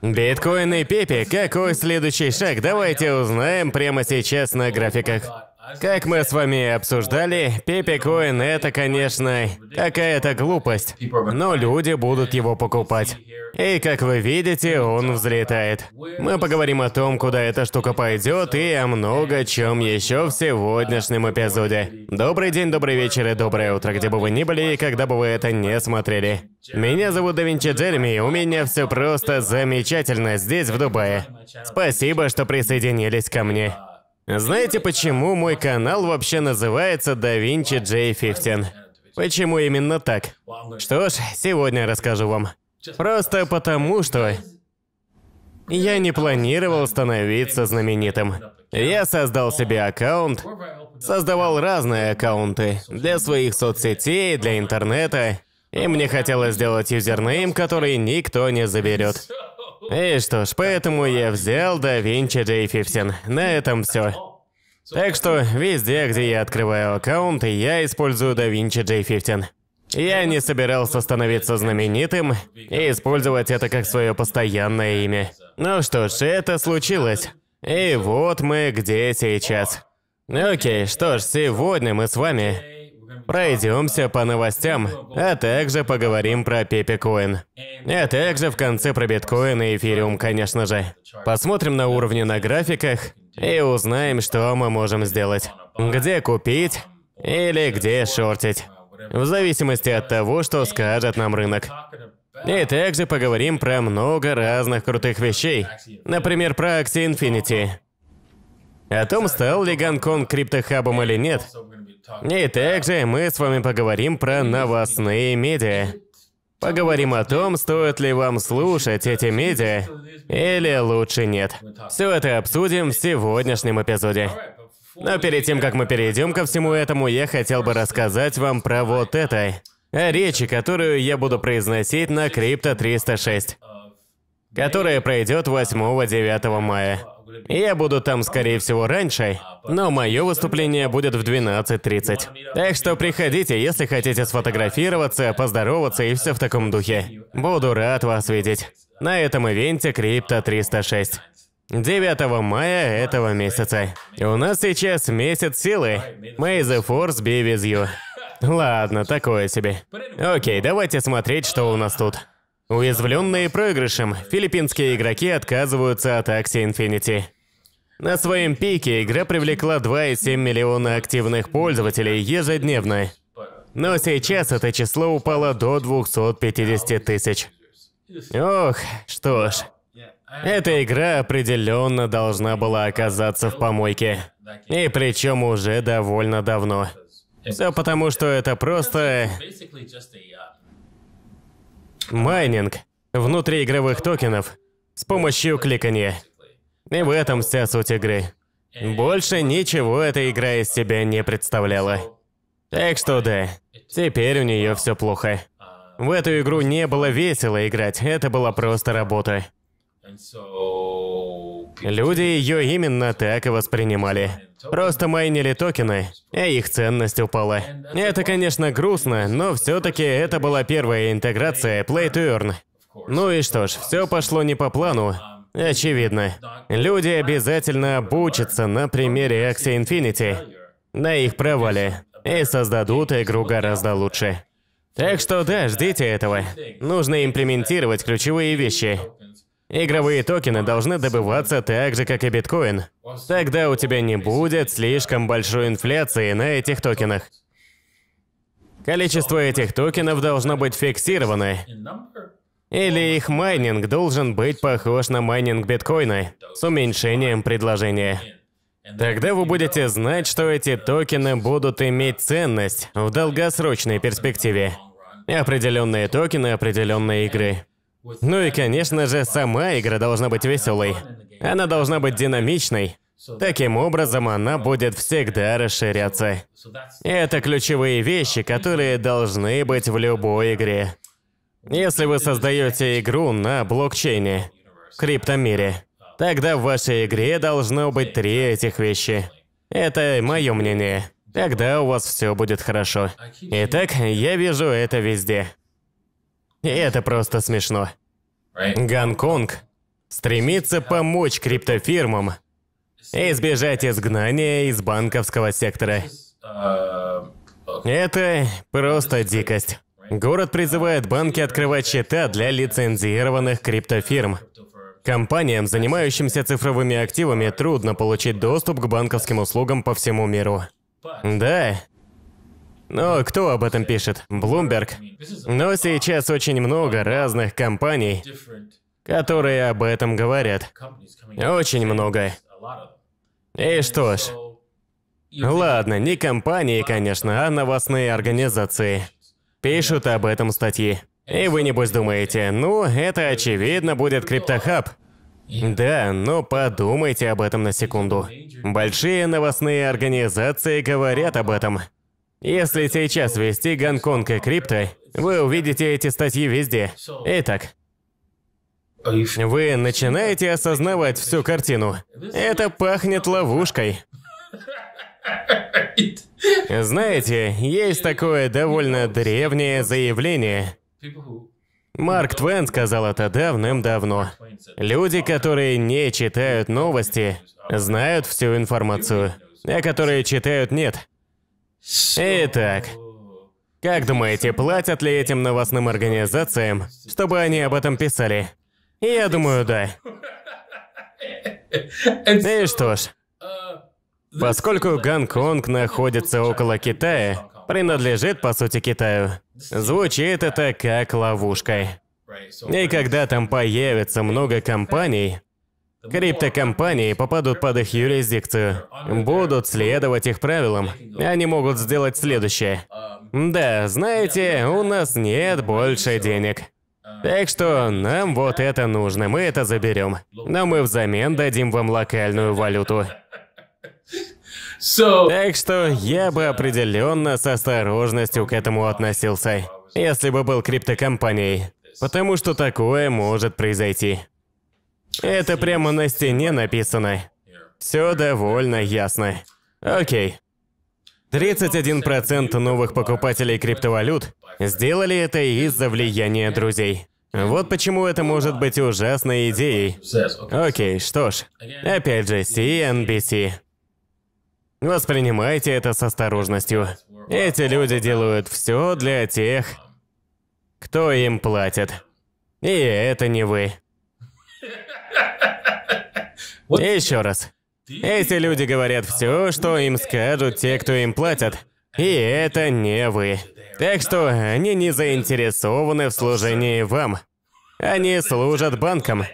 Биткоин и Пепе, какой следующий шаг? Давайте узнаем прямо сейчас на графиках. Как мы с вами обсуждали, Пепе Коин это, конечно, какая-то глупость, но люди будут его покупать. И как вы видите, он взлетает. Мы поговорим о том, куда эта штука пойдет и о много чем еще в сегодняшнем эпизоде. Добрый день, добрый вечер и доброе утро, где бы вы ни были и когда бы вы это не смотрели. Меня зовут Давинчи Джереми, и у меня все просто замечательно здесь, в Дубае. Спасибо, что присоединились ко мне. Знаете, почему мой канал вообще называется DaVinci J15? Почему именно так? Что ж, сегодня расскажу вам. Просто потому, что я не планировал становиться знаменитым. Я создал себе аккаунт, создавал разные аккаунты для своих соцсетей, для интернета, и мне хотелось сделать юзернейм, который никто не заберет. И что ж, поэтому я взял DaVinci J15. На этом все. Так что везде, где я открываю аккаунт, я использую DaVinci J15. Я не собирался становиться знаменитым и использовать это как свое постоянное имя. Ну что ж, это случилось. И вот мы где сейчас. Окей, что ж, сегодня мы с вами пройдемся по новостям, а также поговорим про Пепе Коин. А также в конце про биткоин и эфириум, конечно же. Посмотрим на уровни на графиках и узнаем, что мы можем сделать. Где купить или где шортить в зависимости от того, что скажет нам рынок. И также поговорим про много разных крутых вещей. Например, про акции Infinity. О том, стал ли Гонконг криптохабом или нет. И также мы с вами поговорим про новостные медиа. Поговорим о том, стоит ли вам слушать эти медиа или лучше нет. Все это обсудим в сегодняшнем эпизоде. Но перед тем, как мы перейдем ко всему этому, я хотел бы рассказать вам про вот это. О речи, которую я буду произносить на Крипто 306. Которая пройдет 8-9 мая. Я буду там, скорее всего, раньше, но мое выступление будет в 12.30. Так что приходите, если хотите сфотографироваться, поздороваться и все в таком духе. Буду рад вас видеть. На этом ивенте Крипто 306. 9 мая этого месяца. У нас сейчас месяц силы. May the force be with you. Ладно, такое себе. Окей, давайте смотреть, что у нас тут. Уязвленные проигрышем, филиппинские игроки отказываются от Axie Infinity. На своем пике игра привлекла 2,7 миллиона активных пользователей ежедневно. Но сейчас это число упало до 250 тысяч. Ох, что ж. Эта игра определенно должна была оказаться в помойке. И причем уже довольно давно. Все потому, что это просто... Майнинг внутриигровых токенов с помощью кликания. И в этом вся суть игры. Больше ничего эта игра из себя не представляла. Так что да, теперь у нее все плохо. В эту игру не было весело играть, это была просто работа. Люди ее именно так и воспринимали. Просто майнили токены, а их ценность упала. Это, конечно, грустно, но все-таки это была первая интеграция Play to Earn. Ну и что ж, все пошло не по плану. Очевидно. Люди обязательно обучатся на примере Axie Infinity, на их провале, и создадут игру гораздо лучше. Так что да, ждите этого. Нужно имплементировать ключевые вещи. Игровые токены должны добываться так же, как и биткоин. Тогда у тебя не будет слишком большой инфляции на этих токенах. Количество этих токенов должно быть фиксировано. Или их майнинг должен быть похож на майнинг биткоина с уменьшением предложения. Тогда вы будете знать, что эти токены будут иметь ценность в долгосрочной перспективе. Определенные токены определенной игры. Ну и, конечно же, сама игра должна быть веселой. Она должна быть динамичной. Таким образом, она будет всегда расширяться. Это ключевые вещи, которые должны быть в любой игре. Если вы создаете игру на блокчейне, криптомире, тогда в вашей игре должно быть три этих вещи. Это мое мнение. Тогда у вас все будет хорошо. Итак, я вижу это везде. И это просто смешно. Гонконг стремится помочь криптофирмам избежать изгнания из банковского сектора. Это просто дикость. Город призывает банки открывать счета для лицензированных криптофирм. Компаниям, занимающимся цифровыми активами, трудно получить доступ к банковским услугам по всему миру. Да. Но кто об этом пишет? Bloomberg. Но сейчас очень много разных компаний, которые об этом говорят. Очень много. И что ж, ладно, не компании, конечно, а новостные организации. Пишут об этом статьи. И вы небось думаете, ну, это очевидно будет криптохаб. Да, но подумайте об этом на секунду. Большие новостные организации говорят об этом. Если сейчас вести Гонконг и крипто, вы увидите эти статьи везде. Итак, вы начинаете осознавать всю картину. Это пахнет ловушкой. Знаете, есть такое довольно древнее заявление. Марк Твен сказал это давным-давно. Люди, которые не читают новости, знают всю информацию, а которые читают нет. Итак, как думаете, платят ли этим новостным организациям, чтобы они об этом писали? Я думаю, да. И что ж, поскольку Гонконг находится около Китая, принадлежит по сути Китаю, звучит это как ловушка. И когда там появится много компаний, криптокомпании попадут под их юрисдикцию, будут следовать их правилам. Они могут сделать следующее. Да, знаете, у нас нет больше денег. Так что нам вот это нужно, мы это заберем. Но мы взамен дадим вам локальную валюту. Так что я бы определенно с осторожностью к этому относился, если бы был криптокомпанией. Потому что такое может произойти. Это прямо на стене написано. Все довольно ясно. Окей. 31% новых покупателей криптовалют сделали это из-за влияния друзей. Вот почему это может быть ужасной идеей. Окей, что ж. Опять же, CNBC. Воспринимайте это с осторожностью. Эти люди делают все для тех, кто им платит. И это не вы. Еще раз. Эти люди говорят все, что им скажут те, кто им платят. И это не вы. Так что они не заинтересованы в служении вам. Они служат банкам.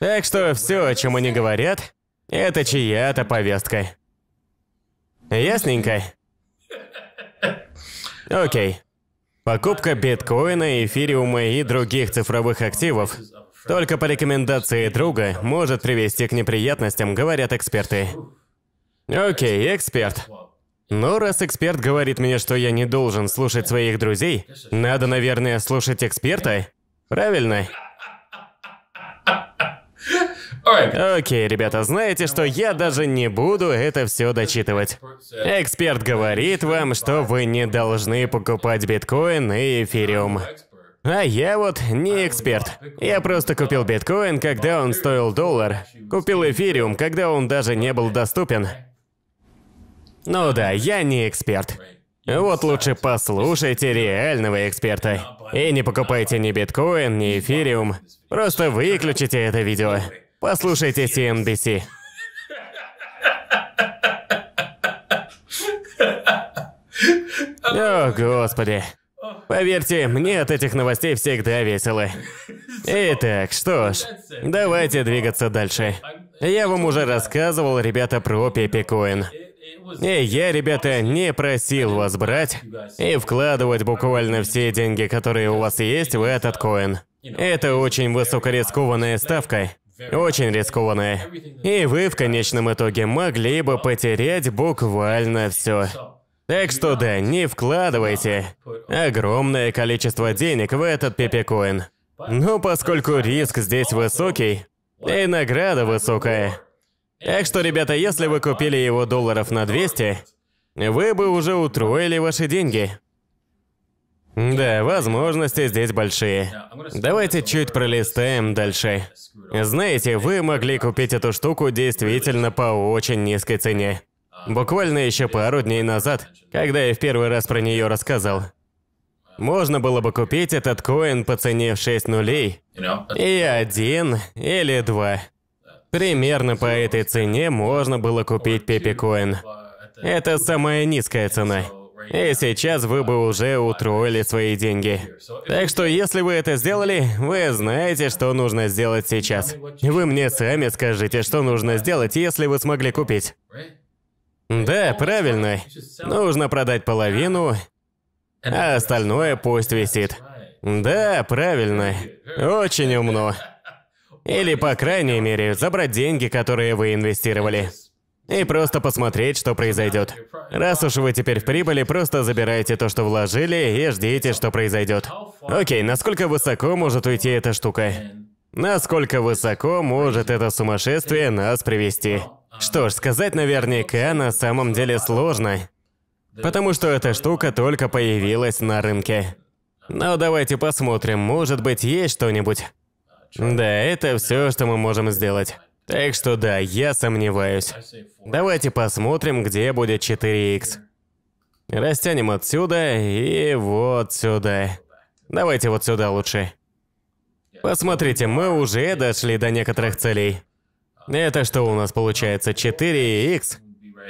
Так что все, о чем они говорят, это чья-то повестка. Ясненько? Окей. Покупка биткоина, эфириума и других цифровых активов только по рекомендации друга может привести к неприятностям, говорят эксперты. Окей, эксперт. Но раз эксперт говорит мне, что я не должен слушать своих друзей, надо, наверное, слушать эксперта? Правильно? Окей, ребята, знаете, что я даже не буду это все дочитывать. Эксперт говорит вам, что вы не должны покупать биткоин и эфириум. А я вот не эксперт. Я просто купил биткоин, когда он стоил доллар. Купил эфириум, когда он даже не был доступен. Ну да, я не эксперт. Вот лучше послушайте реального эксперта. И не покупайте ни биткоин, ни эфириум. Просто выключите это видео. Послушайте CNBC. О, господи. Поверьте, мне от этих новостей всегда весело. Итак, что ж, давайте двигаться дальше. Я вам уже рассказывал, ребята, про Пепикоин. И я, ребята, не просил вас брать и вкладывать буквально все деньги, которые у вас есть, в этот коин. Это очень высокорискованная ставка. Очень рискованная. И вы в конечном итоге могли бы потерять буквально все. Так что да, не вкладывайте огромное количество денег в этот пепекоин. Но поскольку риск здесь высокий, и награда высокая. Так что, ребята, если вы купили его долларов на 200, вы бы уже утроили ваши деньги. Да, возможности здесь большие. Давайте чуть пролистаем дальше. Знаете, вы могли купить эту штуку действительно по очень низкой цене. Буквально еще пару дней назад, когда я в первый раз про нее рассказал. Можно было бы купить этот коин по цене в 6 нулей. И один или два. Примерно по этой цене можно было купить Пепи Коин. Это самая низкая цена. И сейчас вы бы уже утроили свои деньги. Так что, если вы это сделали, вы знаете, что нужно сделать сейчас. Вы мне сами скажите, что нужно сделать, если вы смогли купить. Да, правильно. Нужно продать половину, а остальное пусть висит. Да, правильно. Очень умно. Или, по крайней мере, забрать деньги, которые вы инвестировали. И просто посмотреть, что произойдет. Раз уж вы теперь в прибыли, просто забирайте то, что вложили, и ждите, что произойдет. Окей, насколько высоко может уйти эта штука? Насколько высоко может это сумасшествие нас привести? Что ж, сказать наверняка на самом деле сложно. Потому что эта штука только появилась на рынке. Но давайте посмотрим, может быть, есть что-нибудь. Да, это все, что мы можем сделать. Так что да, я сомневаюсь. Давайте посмотрим, где будет 4х. Растянем отсюда и вот сюда. Давайте вот сюда лучше. Посмотрите, мы уже дошли до некоторых целей. Это что у нас получается? 4х?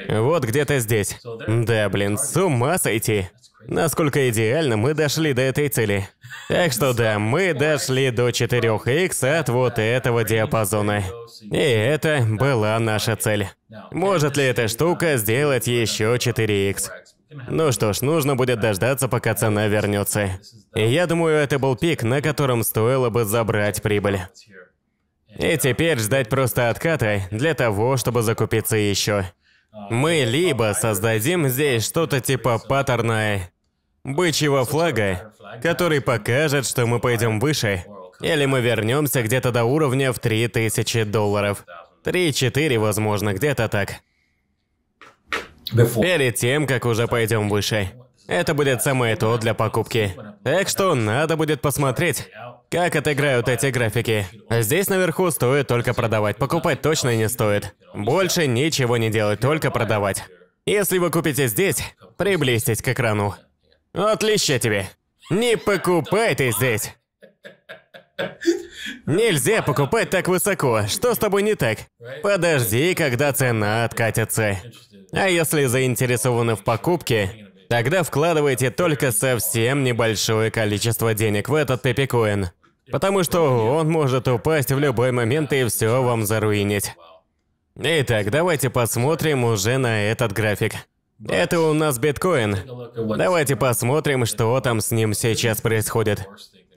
Вот где-то здесь. Да, блин, с ума сойти. Насколько идеально мы дошли до этой цели. Так что да, мы дошли до 4х от вот этого диапазона. И это была наша цель. Может ли эта штука сделать еще 4х? Ну что ж, нужно будет дождаться, пока цена вернется. Я думаю, это был пик, на котором стоило бы забрать прибыль. И теперь ждать просто отката для того, чтобы закупиться еще. Мы либо создадим здесь что-то типа паттерна бычьего флага, который покажет, что мы пойдем выше, или мы вернемся где-то до уровня в 3000 долларов. 3-4, возможно, где-то так. Перед тем, как уже пойдем выше. Это будет самое то для покупки. Так что надо будет посмотреть, как отыграют эти графики. Здесь наверху стоит только продавать, покупать точно не стоит. Больше ничего не делать, только продавать. Если вы купите здесь, приблизьтесь к экрану. Отлично тебе. Не покупай ты здесь. Нельзя покупать так высоко. Что с тобой не так? Подожди, когда цена откатится. А если заинтересованы в покупке, Тогда вкладывайте только совсем небольшое количество денег в этот пепикоин. Потому что он может упасть в любой момент и все вам заруинить. Итак, давайте посмотрим уже на этот график. Это у нас биткоин. Давайте посмотрим, что там с ним сейчас происходит.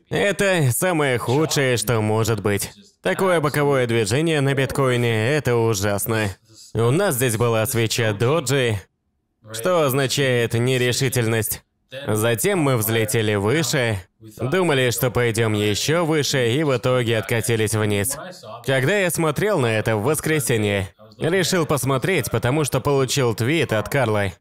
Это самое худшее, что может быть. Такое боковое движение на биткоине – это ужасно. У нас здесь была свеча доджи, что означает нерешительность. Затем мы взлетели выше, думали, что пойдем еще выше, и в итоге откатились вниз. Когда я смотрел на это в воскресенье, решил посмотреть, потому что получил твит от Карла.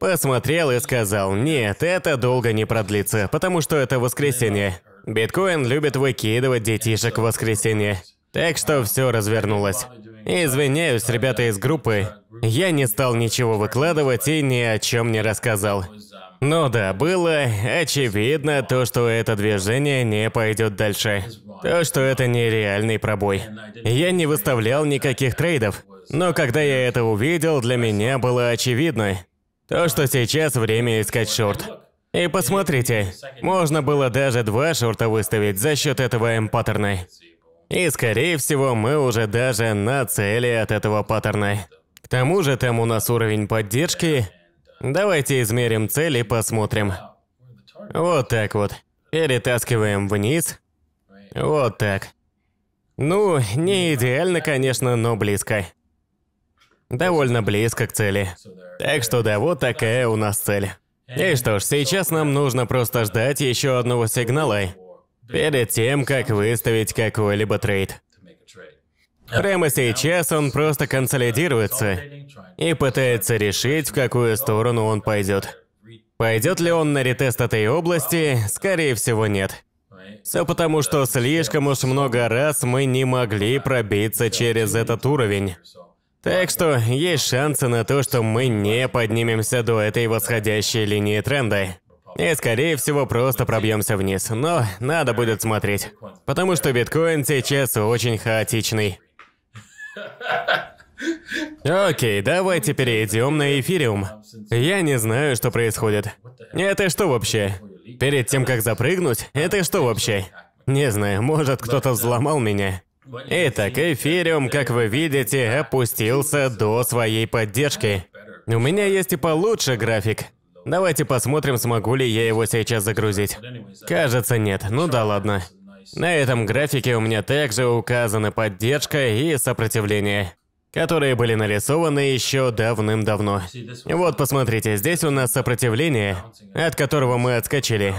Посмотрел и сказал, нет, это долго не продлится, потому что это воскресенье. Биткоин любит выкидывать детишек в воскресенье. Так что все развернулось. Извиняюсь, ребята из группы, я не стал ничего выкладывать и ни о чем не рассказал. Но да, было очевидно то, что это движение не пойдет дальше. То, что это нереальный пробой. Я не выставлял никаких трейдов, но когда я это увидел, для меня было очевидно. То, что сейчас время искать шорт. И посмотрите, можно было даже два шорта выставить за счет этого М-паттерна. И скорее всего мы уже даже на цели от этого паттерна. К тому же там у нас уровень поддержки. Давайте измерим цель и посмотрим. Вот так вот. Перетаскиваем вниз. Вот так. Ну, не идеально, конечно, но близко. Довольно близко к цели. Так что да, вот такая у нас цель. И что ж, сейчас нам нужно просто ждать еще одного сигнала. Перед тем, как выставить какой-либо трейд. Прямо сейчас он просто консолидируется и пытается решить, в какую сторону он пойдет. Пойдет ли он на ретест этой области? Скорее всего, нет. Все потому, что слишком уж много раз мы не могли пробиться через этот уровень. Так что есть шансы на то, что мы не поднимемся до этой восходящей линии тренда. И, скорее всего, просто пробьемся вниз. Но надо будет смотреть. Потому что биткоин сейчас очень хаотичный. Окей, давайте перейдем на эфириум. Я не знаю, что происходит. Это что вообще? Перед тем, как запрыгнуть? Это что вообще? Не знаю, может кто-то взломал меня. Итак, эфириум, как вы видите, опустился до своей поддержки. У меня есть и получше график. Давайте посмотрим, смогу ли я его сейчас загрузить. Кажется, нет. Ну да ладно. На этом графике у меня также указаны поддержка и сопротивление, которые были нарисованы еще давным-давно. Вот посмотрите, здесь у нас сопротивление, от которого мы отскочили.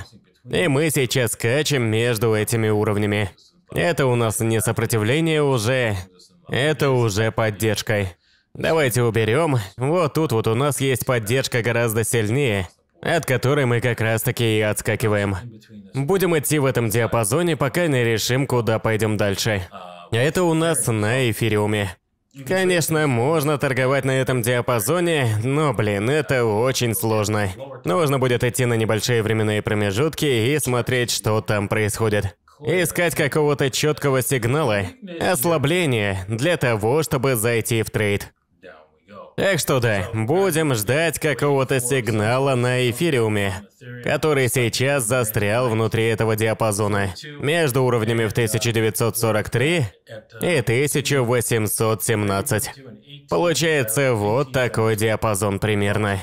И мы сейчас скачем между этими уровнями. Это у нас не сопротивление уже, это уже поддержкой. Давайте уберем. Вот тут вот у нас есть поддержка гораздо сильнее, от которой мы как раз таки и отскакиваем. Будем идти в этом диапазоне, пока не решим, куда пойдем дальше. Это у нас на эфириуме. Конечно, можно торговать на этом диапазоне, но, блин, это очень сложно. Нужно будет идти на небольшие временные промежутки и смотреть, что там происходит. Искать какого-то четкого сигнала, ослабления для того, чтобы зайти в трейд. Так что да, будем ждать какого-то сигнала на эфириуме, который сейчас застрял внутри этого диапазона, между уровнями в 1943 и 1817. Получается вот такой диапазон примерно.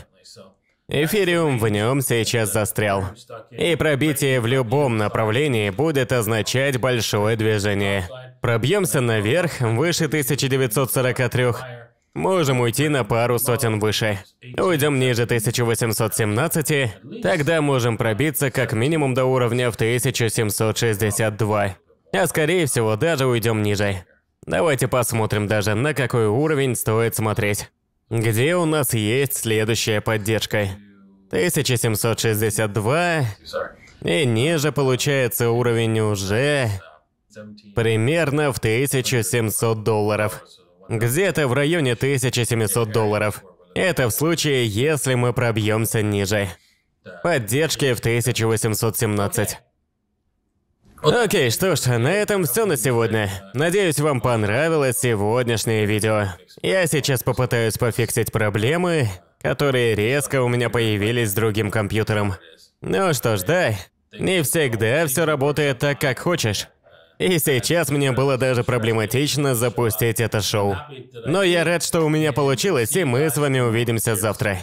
Эфириум в нем сейчас застрял. И пробитие в любом направлении будет означать большое движение. Пробьемся наверх, выше 1943. Можем уйти на пару сотен выше. Уйдем ниже 1817, тогда можем пробиться как минимум до уровня в 1762. А скорее всего даже уйдем ниже. Давайте посмотрим даже, на какой уровень стоит смотреть. Где у нас есть следующая поддержка? 1762. И ниже получается уровень уже примерно в 1700 долларов. Где-то в районе 1700 долларов. Это в случае, если мы пробьемся ниже. Поддержки в 1817. Окей, что ж, на этом все на сегодня. Надеюсь, вам понравилось сегодняшнее видео. Я сейчас попытаюсь пофиксить проблемы, которые резко у меня появились с другим компьютером. Ну что ж, да, не всегда все работает так, как хочешь. И сейчас мне было даже проблематично запустить это шоу. Но я рад, что у меня получилось, и мы с вами увидимся завтра.